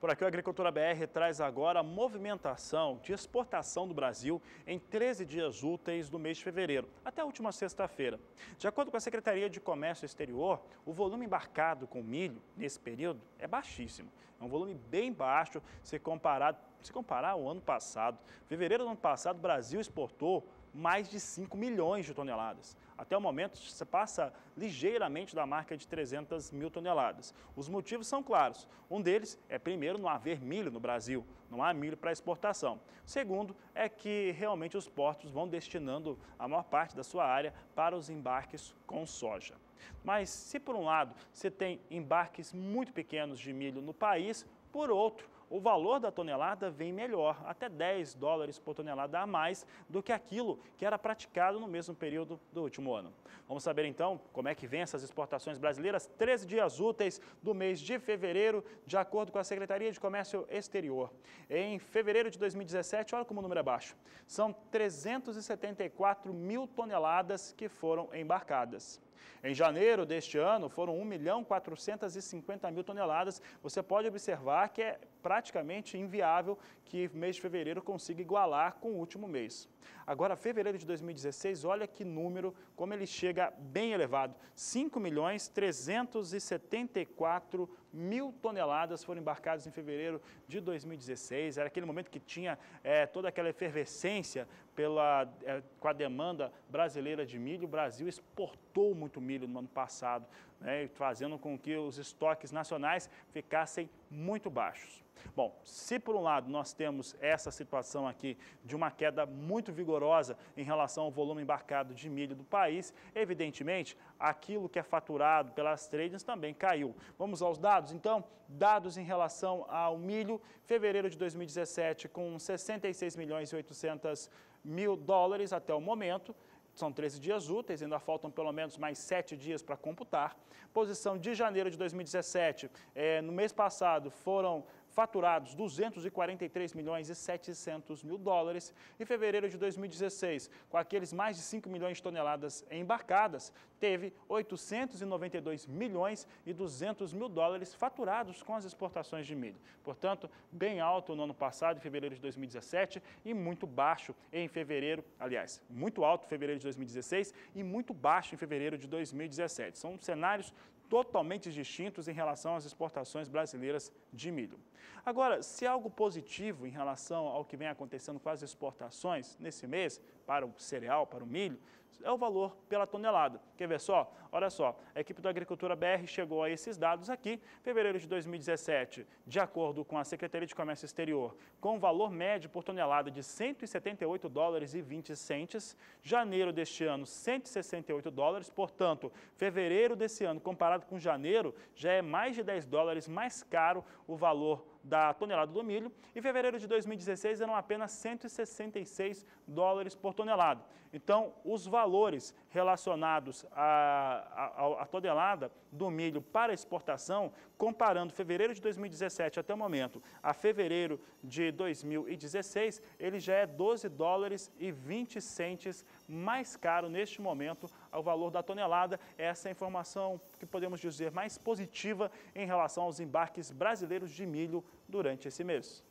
Por aqui, o Agricultura BR traz agora a movimentação de exportação do Brasil em 13 dias úteis do mês de fevereiro, até a última sexta-feira. De acordo com a Secretaria de Comércio Exterior, o volume embarcado com milho nesse período é baixíssimo. É um volume bem baixo se comparado se comparar ao ano passado. Fevereiro do ano passado, o Brasil exportou mais de 5 milhões de toneladas. Até o momento, você passa ligeiramente da marca de 300 mil toneladas. Os motivos são claros. Um deles é, primeiro, não haver milho no Brasil, não há milho para exportação. Segundo, é que realmente os portos vão destinando a maior parte da sua área para os embarques com soja. Mas se por um lado você tem embarques muito pequenos de milho no país, por outro, o valor da tonelada vem melhor, até 10 dólares por tonelada a mais do que aquilo que era praticado no mesmo período do último ano. Vamos saber então como é que vem essas exportações brasileiras, 13 dias úteis do mês de fevereiro, de acordo com a Secretaria de Comércio Exterior. Em fevereiro de 2017, olha como o número é baixo, são 374 mil toneladas que foram embarcadas. Em janeiro deste ano, foram 1 milhão 450 mil toneladas. Você pode observar que é praticamente inviável que mês de fevereiro consiga igualar com o último mês. Agora, fevereiro de 2016, olha que número, como ele chega bem elevado. 5 milhões 374 mil toneladas foram embarcadas em fevereiro de 2016. Era aquele momento que tinha é, toda aquela efervescência pela, é, com a demanda brasileira de milho. O Brasil exportou muito milho no ano passado, né, fazendo com que os estoques nacionais ficassem muito baixos. Bom, se por um lado nós temos essa situação aqui de uma queda muito vigorosa em relação ao volume embarcado de milho do país, evidentemente aquilo que é faturado pelas tradings também caiu. Vamos aos dados, então, dados em relação ao milho, fevereiro de 2017 com 66 milhões e 800 mil dólares até o momento, são 13 dias úteis, ainda faltam pelo menos mais 7 dias para computar. Posição de janeiro de 2017, é, no mês passado foram faturados 243 milhões e 700 mil dólares. Em fevereiro de 2016, com aqueles mais de 5 milhões de toneladas embarcadas, teve 892 milhões e 200 mil dólares faturados com as exportações de milho. Portanto, bem alto no ano passado, em fevereiro de 2017, e muito baixo em fevereiro, aliás, muito alto em fevereiro de 2016 e muito baixo em fevereiro de 2017. São cenários totalmente distintos em relação às exportações brasileiras de milho. Agora, se algo positivo em relação ao que vem acontecendo com as exportações nesse mês, para o cereal, para o milho, é o valor pela tonelada. Quer ver só? Olha só, a equipe da Agricultura BR chegou a esses dados aqui, fevereiro de 2017, de acordo com a Secretaria de Comércio Exterior, com valor médio por tonelada de 178 dólares e 20 centes, janeiro deste ano 168 dólares, portanto, fevereiro desse ano comparado com janeiro, já é mais de 10 dólares mais caro o valor da tonelada do milho e fevereiro de 2016 eram apenas 166 dólares por tonelada. Então, os valores relacionados à tonelada do milho para exportação, comparando fevereiro de 2017 até o momento a fevereiro de 2016, ele já é 12 dólares e 20 centes mais caro neste momento ao valor da tonelada. Essa é a informação que podemos dizer mais positiva em relação aos embarques brasileiros de milho durante esse mês.